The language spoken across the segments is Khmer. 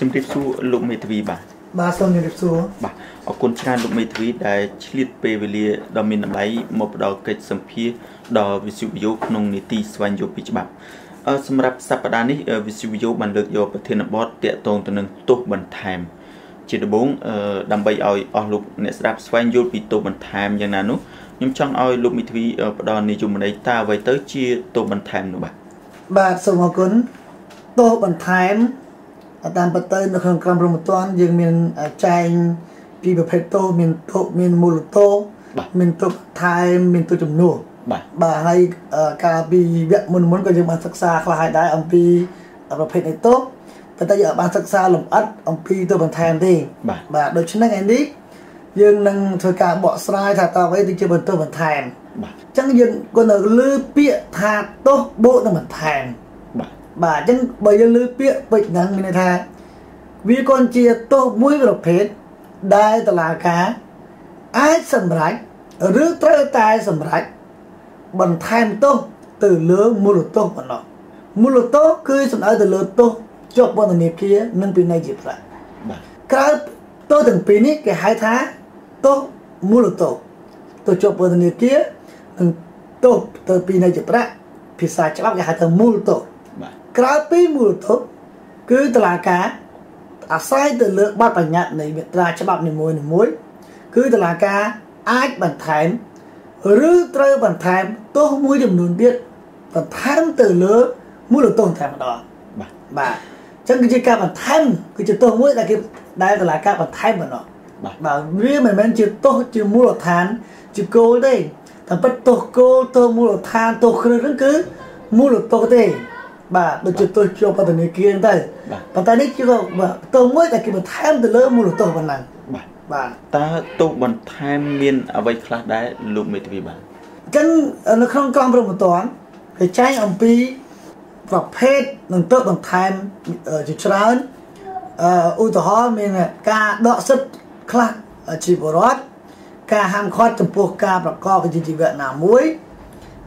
ជំរាបសួរលោកមេធាវីបាទបាទសូមជម្រាបសួរបាទអរគុណច្រើនលោកមេធាវីដែលឆ្លៀតពេលវេលាដ៏មានតម្លៃមកផ្ដល់កិច្ចសម្ភាសដល់វិទ្យុវិយោក្នុងនីតិស្វែងយល់ពីច្បាប់អឺសម្រាប់សប្តាហ៍នេះវិទ្យុវិយោបានលើកយកប្រធានបទតាក់ទងទៅនឹងទោសបន្ថែម ជាដំបូងដើម្បីឲ្យអស់លោកអ្នកស្ដាប់ស្វែងយល់ពីទោសបន្ថែមយ៉ាងណានោះខ្ញុំចង់ឲ្យលោកមេធាវីផ្ដល់និយមន័យតើអ្វីទៅជាទោសបន្ថែមនោះបាទបាទសូមអរគុណទោសបន្ថែម តាមពិតទៅនៅក្នុងក្រមរមទ័នយើងមានចែងពីប្រភេទទោសមានទោសមានមូលទោសមានទោសថែមមានទោសចំនួនបាទបាទហើយកាលពីវគ្គមុនមុនក៏យើងបានសិក្សាខ្លះហើយដែរអំពីប្រភេទនៃទោសប៉ុន្តែយើងបានសិក្សាលម្អិតអំពីទោសបន្ថែមទេបាទបាទដូច្នេះឯនេះយើងនឹងធ្វើការបកស្រាយថាតើអ្វីទៅជាបន្ទោសបន្ថែមបាទអញ្ចឹងយើងក៏នៅលើពាក្យថាទោសបូកនឹងបន្ថែម បាទអញ្ចឹងបើយើងលើពាក្យពេចហ្នឹងមានន័យថា វាក៏ជាទោសមួយប្រភេទដែលតឡាការអាចសម្រេចឬត្រូវតែសម្រេចបន្ថែមទោសទៅលើមូលទោសប៉ុណ្ណោះមូលទោសគឺសំដៅទៅលើទោសជាប់ពន្ធនាគារនិងពិន័យជាប្រាក់បាទក្រៅទោសទាំងពីរនេះគេហៅថាទោសមូលទោសទោសជាប់ពន្ធនាគារនិងទោសទៅពិន័យជាប្រាក់ភាសាច្បាប់គេហៅថាមូលទោស ក្រៅពីមូលធនគឺតឡាការអាស្រ័យទៅលើបទបញ្ញត្តិនៃមាត្រាច្បាប់នីមួយៗគឺតឡាការអាចបន្ថែមឬត្រូវបន្ថែមទោសមួយចំនួនទៀតបន្ថែមទៅលើមូលទោសតែម្ដងបាទបាទអញ្ចឹងគឺជាការបន្ថែមគឺជាទោសមួយដែលគេដែលតឡាការបន្ថែមប៉ុណ្ណោះបាទបាទវាមិនមែនជាទោសជាមូលដ្ឋានជាគោលទេតែពិតទោសគោលទោសមូលដ្ឋានទោសគ្រឹះហ្នឹងគឺមូលទោសទេ បាទដូចជាទោសជាប់ពន្ធនាគារទៅប៉ុន្តែនេះគឺទោសមួយដែលគេបន្ថែមទៅលើមូលទោសប៉ុណ្ណឹងបាទបាទតើទោសបន្ថែមមានអ្វីខ្លះដែរលោកមេធាវីបាទអញ្ចឹងនៅក្នុងក្រមព្រហ្មទណ្ឌគេចែងអំពីប្រភេទនឹងទោសបន្ថែមជាច្រើនអឺឧទាហរណ៍មានការដកសិទ្ធិខ្លះជីវរដ្ឋការហាមឃាត់ចំពោះការប្រកបវិជ្ជាជីវៈណាមួយ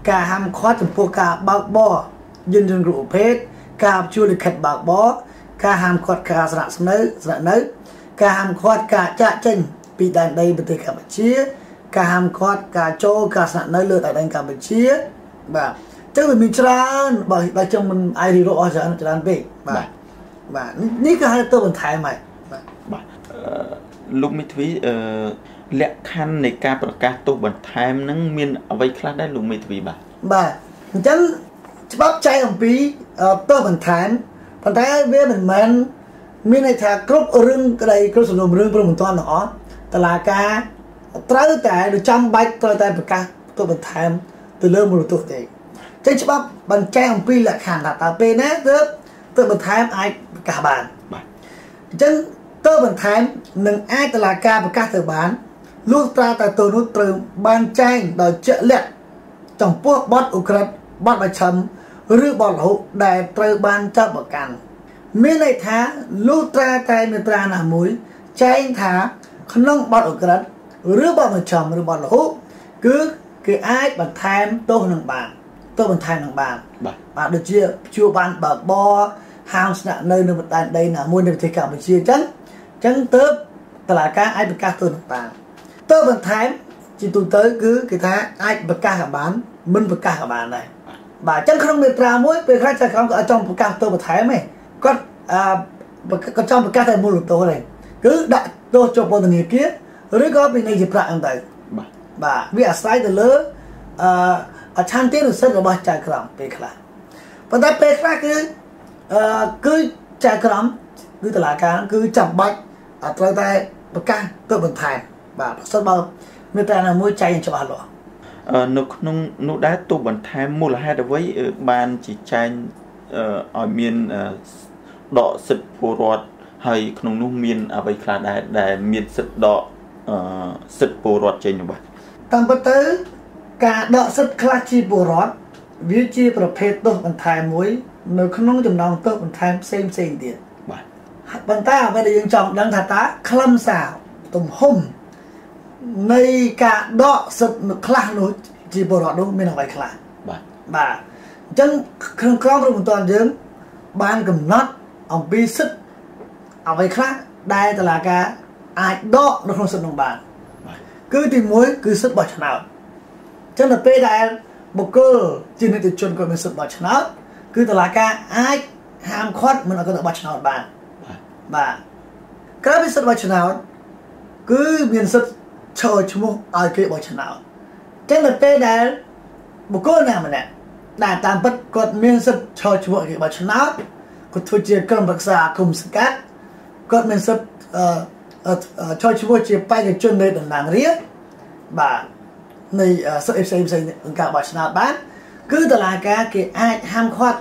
ការហាមឃាត់ចំពោះការបើកបរ យានយន្តគ្រប់ប្រភេទការជួលលិខិតបើកបរការហាមឃាត់ការស្នាក់នៅស្នាក់នៅ ការហាមឃាត់ការចាក់ចេញពីដែនដីប្រទេសកម្ពុជាការហាមឃាត់ការចូលការស្នាក់នៅលើដែនដីកម្ពុជាបាទចឹងវាមានច្រើនបើបើចឹងមិនអាយរីរកអស់ច្រើនច្រើនពេកបាទបាទនេះក៏ហៅទៅបន្ថែមហើយបាទបាទលោកមិទ្វីអឺលក្ខខណ្ឌនៃការប្រកាសទោសបន្ថែមនឹងមានអ្វីខ្លះដែរលោកមេធាវីបាទបាទអញ្ចឹង ច្បាប់ចែងអំពីទោសបន្ថែមប៉ុន្តែវាមិនមែនមានន័យថាគ្រប់រឿងក្តីគ្រប់សំណុំរឿងព្រមមិនតាន់ទាំងអស់តឡាការត្រូវតែឬចាំបាច់ត្រូវតែប្រកាសទោសបន្ថែមទៅលើមូលទោសទេចឹងច្បាប់បញ្ចែងអំពីលក្ខខណ្ឌថាតើពេលណាទើបទោសបន្ថែមអាចប្រកាសបានបាទអញ្ចឹងទោសបន្ថែមនឹងអាចតឡាការប្រកាសទៅបានលុះត្រាតែទោសនោះត្រូវបានចែងដោយជាក់លាក់ចំពោះបទឧក្រិដ្ឋបទប្រឆិម ឬបទរហុដែលត្រូវបានចាប់ប្រកាន់មានន័យថាលុះត្រាតែមេត្រាណាមួយ ចែងថាក្នុងបទអក្រិតឬបទមជ្ឈមឬបទរហុគឺគេអាចបន្ថែមទោសនឹងបានទោសបន្ថែមនឹងបានបាទបាទដូចជាជួបបានបើកបរហាងស្នាក់នៅនៅបណ្ដាដីណាមួយនៅប្រទេសកម្ពុជាអញ្ចឹងអញ្ចឹងទៅតឡាការអាចប្រកាសទោសនឹងបានទោសបន្ថែមជាទូទៅគឺគេថាអាចប្រកាសក៏បានមិនប្រកាសក៏បានដែរ បាទអញ្ចឹងក្នុងមេត្រាមួយពេលខ្លះចៅក្រមក៏ចង់ប្រកាសទោសបន្ថែមឯងគាត់អឺគាត់ចង់ប្រកាសតែមូលទោសទេគឺដាក់ទោសជាប់ពន្ធនាគារឬក៏ពិន័យជាប្រាក់ហ្នឹងទៅបាទបាទវាអាស្រ័យទៅលើអឺអឆន្ទានុសិទ្ធិរបស់ចៅក្រមពេលខ្លះប៉ុន្តែពេលខ្លះគឺអឺគឺចៅក្រមគឺតឡាការគឺចាំបាច់ត្រូវតែប្រកាសទោសបន្ថែមបាទប្រសិនបើមានតែណាមួយចែងច្បាស់លាស់ នៅក្នុងនោះដែរទោះបន្ថែមមូលហេតុអ្វីបានជាចែងឲ្យមានដកសិទ្ធិពលរដ្ឋហើយក្នុងនោះមានអ្វីខ្លះដែរដែលមានសិទ្ធិដកសិទ្ធិពលរដ្ឋចេញនោះបាទតាមពិតទៅការដកសិទ្ធិខ្លះជាពលរដ្ឋវាជាប្រភេទទោសបន្ថែមមួយ នៅក្នុងចំណោមទោសបន្ថែមផ្សេងផ្សេងទៀតបាទប៉ុន្តែអ្វីដែលយើងចង់ដឹងថាតើខ្លឹមសារទំហំ នៃការដកសិទ្ធិខ្លះនោះជាបរិវត្តនោះមានអ្វីខ្លះបាទបាទអញ្ចឹងក្នុងក្រមរដ្ឋមន្ត្រីយើង បានកំណត់អំពីសិទ្ធិអ្វីខ្លះដែលតឡាការអាចដកនៅក្នុងសិទ្ធិនោះបានគឺទី1គឺសិទ្ធិបោះឆ្នោតចឹងនៅពេលដែលបុគ្គលជានិតិជនគាត់មានសិទ្ធិបោះឆ្នោតគឺតឡាការអាចហាមឃាត់មិនឲ្យគាត់ទៅបោះឆ្នោតបានបាទក្រៅពីសិទ្ធិបោះឆ្នោតគឺមានសិទ្ធិ ឈរឈ្មោះឲ្យគេបោះឆ្នោតចឹងនៅពេលដែលបុគ្គលណាម្នាក់ដែលតាមពិតគាត់មានសិទ្ធិឈរឈ្មោះគេបោះឆ្នោតគាត់ធ្វើជាក្រុមប្រឹក្សាគុំសង្កាត់គាត់មានសិទ្ធិអឺឈរឈ្មោះជាបេក្ខជននៃតំណាងរាស្ត្របាទនៃសិទ្ធិផ្សេងផ្សេងក្នុងការបោះឆ្នោតបាន គឺតឡាការគេអាចហាមឃាត់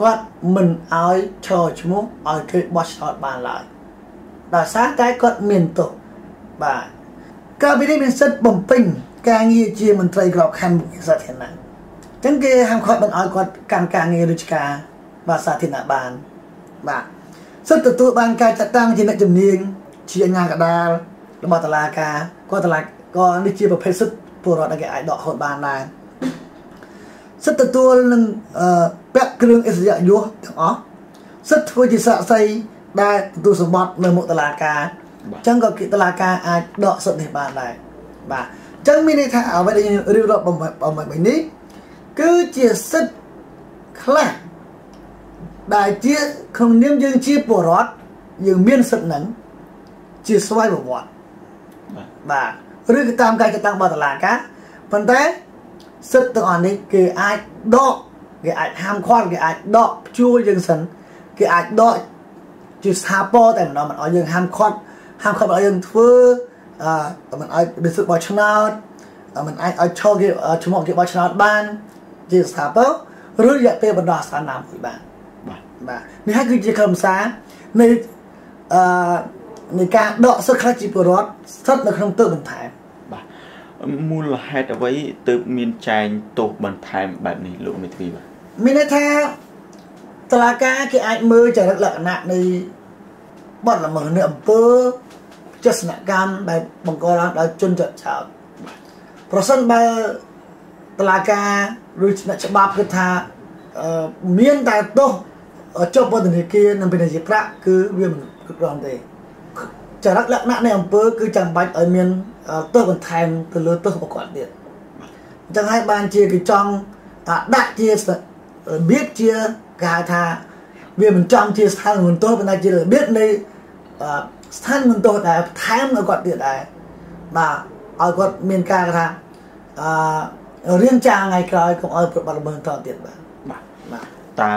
គាត់មិនឲ្យឈរឈ្មោះឲ្យគេបោះឆ្នោតបានឡើយដោយសារតែគាត់មានទោសបាទ កាលពីនេះមានសិទ្ធិបំពេញការងារជាមន្ត្រីក្របខ័ណ្ឌសាធារណៈចឹងគេហាមឃាត់មិនឲ្យគាត់កាន់ការងាររាជការបាទសាធារណៈបានបាទសិទ្ធិទទួលបានការចាត់តាំងជាអ្នកជំនាញជាអាជ្ញាកណ្ដាលរបស់តុលាការក៏តុលាក៏នេះជាប្រភេទសិទ្ធិពលរដ្ឋដែលគេអាចដកហូតបានដែរសិទ្ធិទទួលនឹងពាក់គ្រឿងអិសរិយយសទាំងអស់សិទ្ធិធ្វើជាសាក្សីដែលទទួលសម្បត្តិនៅមុខតុលាការ អញ្ចឹងក៏តុលាការអាចដកសិទ្ធិនេះបានដែរបាទអញ្ចឹងមានន័យថាអ្វីដែលរៀបរាប់បំបីនេះគឺជាសិទ្ធិខ្លះដែលជាក្នុងនាមយើងជាពលរដ្ឋយើងមានសិទ្ធិហ្នឹងជាស្វ័យប្រវត្តិបាទឬក៏តាមការចាត់តាំងរបស់តុលាការប៉ុន្តែសិទ្ធិទាំងអស់នេះគេអាចដកគេអាចហាមឃាត់គេអាចដកជួលយើងសិនគេអាចដកជាស្ថាពរតែម្ដងមិនឲ្យយើងហាមឃាត់ ហាមឃាត់ឲ្យយើងធ្វើអឺមិនឲ្យវិសុទ្ធបោះឆ្នោតមិនអាចឲ្យឈរគេឈ្មោះគេបោះឆ្នោតបានជាស្ថាពរឬរយៈពេលបណ្ដោះស្ថានណាមួយបានបាទបាទនេះហើយគឺជាក្រុមសារនៃអឺនៃការដកសិទ្ធិខ្លះជាពលរដ្ឋស្ថិតនៅក្នុងទើបបន្ថែមបាទមូលហេតុអ្វីទើបមានចែងទោសបន្ថែមបែបនេះលោកមេធាវីបាទមានន័យថាតឡាការគេអាចមើលចរិតលក្ខណៈនៃបទល្មើសនៅអំពើ ចស្នកម្មដែលបង្កឡើងដោយជនចាត់ចោតប្រសិនបើតឡាការឬអ្នកច្បាប់គិតថាមានតែទោសចុះពន្ធនាគារនិងពាណិជ្ជប្រាក់គឺវាមិនគ្រប់គ្រាន់ទេចរិតលក្ខណៈនៃអង្គើគឺចាំបាច់ឲ្យមានទោសបន្ថែមទៅលើទោសរបស់គាត់ទៀតអញ្ចឹងហើយបានជាគេចង់ដាក់ជារបៀបជាគេហៅថាវាមិនចំជាស្ថានមន្ទោសប៉ុន្តែជារបៀបនៃ ស្ថានមន្ទោសដែលបន្ថែមឲ្យគាត់ទៀតដែរបាទឲ្យគាត់មានការថាអឺរៀងចាថ្ងៃក្រោយកុំឲ្យប្របាត់ល្មើសតទៀតបាទបាទបាទតើ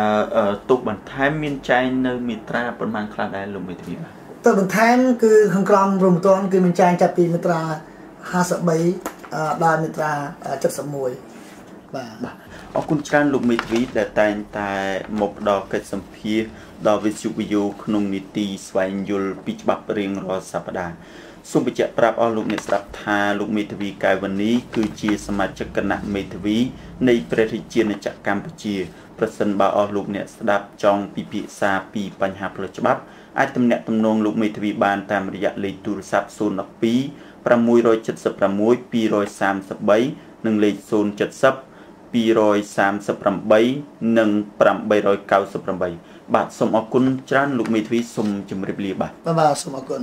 ទុកបន្ថែមមានចែងនៅមេត្រាប៉ុន្មានខ្លះដែរលោកមេធាវីបាទទៅបន្ថែមគឺខាងក្រមរំទ័នគឺមានចែងចាប់ពីមាត្រា53ដល់មាត្រា71បាទ បាទអរគុណច្រើនលោកមេធាវីដែលតែងតែមកផ្ដល់កិច្ចសម្ភារដល់វិទ្យុវិយោក្នុងនីតិស្វែងយល់ពីច្បាប់រៀងរាល់សប្តាហ៍សូមបញ្ជាក់ប្រាប់អស់លោកអ្នកស្ដាប់ថាលោកមេធាវីកែវនីគឺជាសមាជិកគណៈមេធាវីនៃព្រះរាជាណាចក្រកម្ពុជាប្រសិនបើអស់លោកអ្នកស្ដាប់ចង់ពិភាក្សាពីបញ្ហាផ្លូវច្បាប់អាចទំនាក់ទំនងលោកមេធាវីបានតាមរយៈលេខទូរស័ព្ទ012 676 233និងលេខ070 238និង898បាទសូមអរគុណច្រើនលោកមេធាវីសូមជម្រាបលាបាទបាទសូមអរគុណ